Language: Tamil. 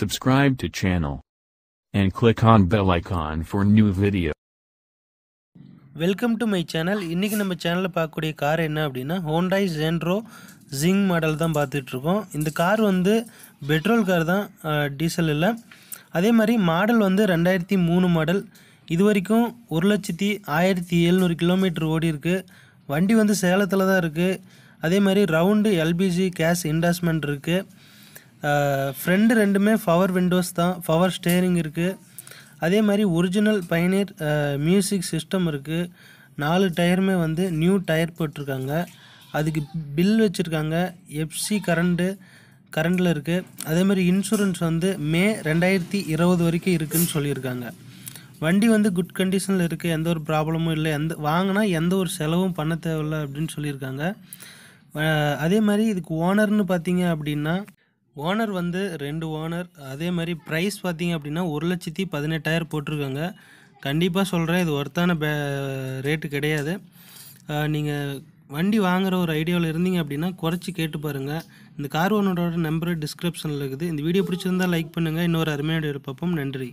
subscribe to channel, and click on bell icon for new video. Welcome to my channel இன்றைக்கி நம்ம சேனலில் பார்க்கக்கூடிய கார் என்ன அப்படின்னா ஹோண்டாய் ஜென்ட்ரோ ஜிங் மாடல் தான் பார்த்துட்ருக்கோம். இந்த கார் வந்து பெட்ரோல் கார் தான் டீசல் இல்லை. அதே மாதிரி மாடல் வந்து ரெண்டாயிரத்தி மூணு மாடல் இது வரைக்கும் ஒரு லட்சத்தி ஆயிரத்தி எழுநூறு கிலோமீட்டர் ஓடி இருக்கு. வண்டி வந்து சேலத்தில் தான் இருக்குது அதே மாதிரி ரவுண்டு எல்பிஜி கேஸ் இன்வெஸ்ட்மெண்ட் இருக்குது ஃப்ரண்ட் ரெண்டுமே பவர் விண்டோஸ் தான். பவர் ஸ்டேரிங் இருக்குது அதே மாதிரி ஒரிஜினல் பயனீர் மியூசிக் சிஸ்டம் இருக்குது நாலு டயருமே வந்து நியூ டயர் போட்டிருக்காங்க. அதுக்கு பில் வச்சுருக்காங்க. எஃப்சி கரண்ட்டு கரண்டில் இருக்குது அதே மாதிரி இன்சூரன்ஸ் வந்து மே ரெண்டாயிரத்தி இருபது வரைக்கும் இருக்குதுன்னு சொல்லியிருக்காங்க. வண்டி வந்து குட் கண்டிஷனில் இருக்குது எந்த ஒரு ப்ராப்ளமும் இல்லை. எந்த வாங்கினா எந்த ஒரு செலவும் பண்ண தேவையில்ல அப்படின்னு சொல்லியிருக்காங்க. அதே மாதிரி இதுக்கு ஓனர்னு பார்த்தீங்க அப்படின்னா ஓனர் வந்து ரெண்டு ஓனர் அதே மாதிரி ப்ரைஸ் பார்த்தீங்க அப்படின்னா ஒரு லட்சத்தி பதினெட்டாயிரம் போட்டிருக்காங்க. கண்டிப்பாக சொல்கிறேன் இது ஒர்த்தான பே ரேட்டு கிடையாது. நீங்கள் வண்டி வாங்குற ஒரு ஐடியாவில் இருந்தீங்க அப்படின்னா குறைச்சி கேட்டு பாருங்கள் இந்த கார் ஓனரோட நம்பர் டிஸ்கிரிப்ஷனில் இருக்குது. இந்த வீடியோ பிடிச்சிருந்தா லைக் பண்ணுங்கள் இன்னொரு அருமையான பார்ப்போம். நன்றி.